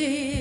So